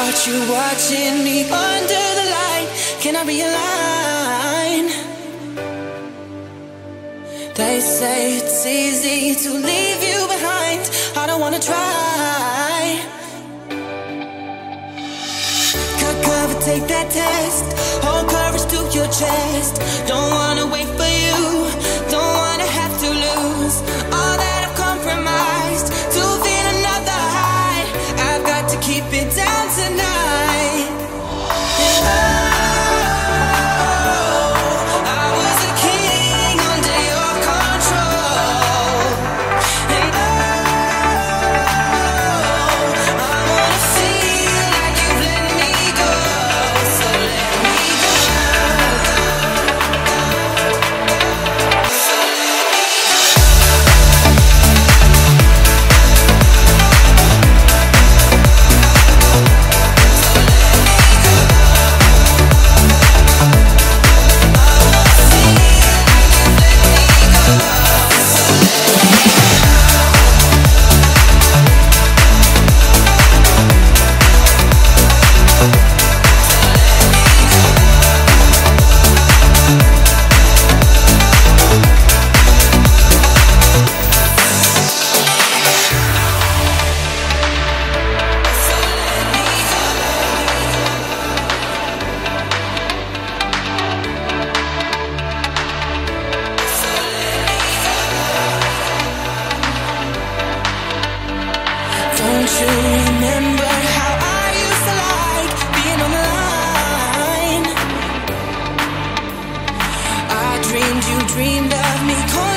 Caught you watching me under the light. Can I realign? They say it's easy to leave you behind. I don't wanna try. Cut cover, take that test. Hold courage to your chest. Don't wanna wait for to keep it down tonight. dreamed you dreamed of me.